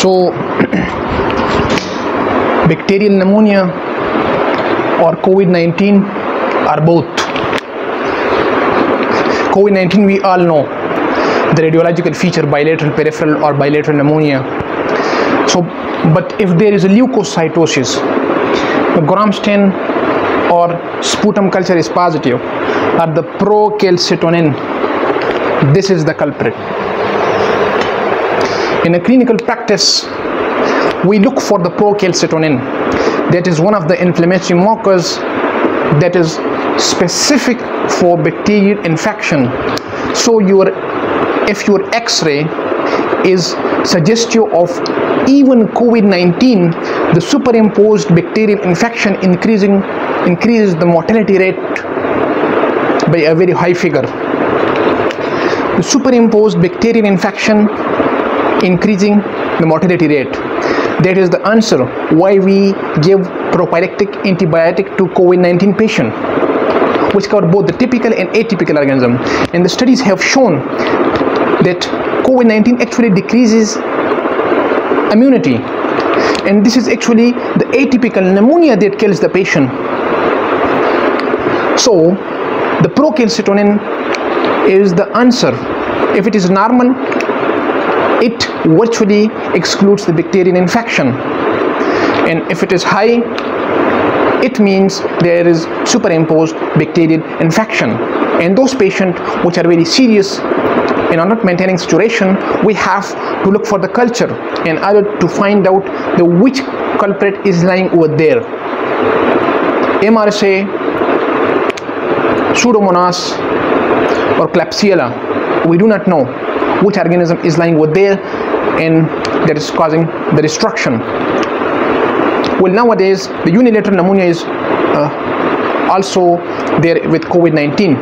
सो bacterial pneumonia और COVID 19 are both COVID 19 we all know the radiological feature bilateral peripheral और bilateral pneumonia so but if there is a gram stain और sputum culture is positive are the procalcitonin this is the culprit In a clinical practice, we look for the procalcitonin. That is one of the inflammatory markers that is specific for bacterial infection. So your if your X-ray is suggestive of even COVID-19, the superimposed bacterial infection increasing increases the mortality rate by a very high figure. The superimposed bacterial infection increasing the mortality rate. That is the answer why we give prophylactic antibiotic to COVID-19 patient which cover both the typical and atypical organism. And the studies have shown that COVID-19 actually decreases immunity. And this is actually the atypical pneumonia that kills the patient. So the procalcitonin is the answer. If it is normal, it virtually excludes the bacterial infection. And if it is high, it means there is superimposed bacterial infection. And those patients which are very serious and are not maintaining saturation, we have to look for the culture in order to find out the which culprit is lying over there. MRSA, Pseudomonas, or Klebsiella, we do not know which organism is lying over there and that is causing the destruction. Well, nowadays the unilateral pneumonia is uh, also there with COVID-19.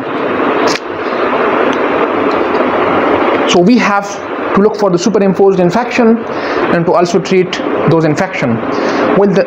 So we have to look for the superimposed infection and to also treat those infection. Well, the